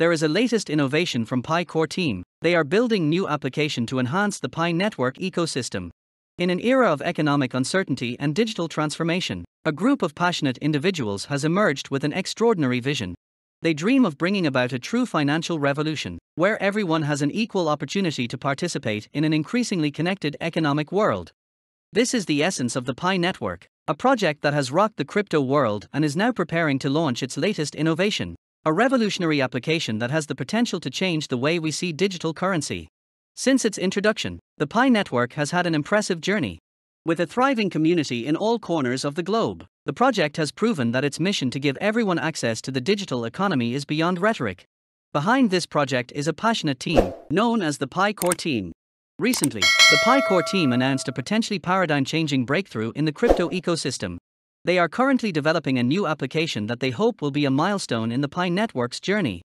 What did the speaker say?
there is a latest innovation from Pi Core team. They are building new application to enhance the Pi network ecosystem. In an era of economic uncertainty and digital transformation, a group of passionate individuals has emerged with an extraordinary vision. They dream of bringing about a true financial revolution, where everyone has an equal opportunity to participate in an increasingly connected economic world. This is the essence of the Pi Network, a project that has rocked the crypto world and is now preparing to launch its latest innovation, a revolutionary application that has the potential to change the way we see digital currency. Since its introduction, the Pi Network has had an impressive journey. With a thriving community in all corners of the globe, the project has proven that its mission to give everyone access to the digital economy is beyond rhetoric. Behind this project is a passionate team, known as the Pi Core team. Recently, the Pi Core team announced a potentially paradigm changing breakthrough in the crypto ecosystem. They are currently developing a new application that they hope will be a milestone in the Pi Network's journey.